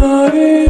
Bye.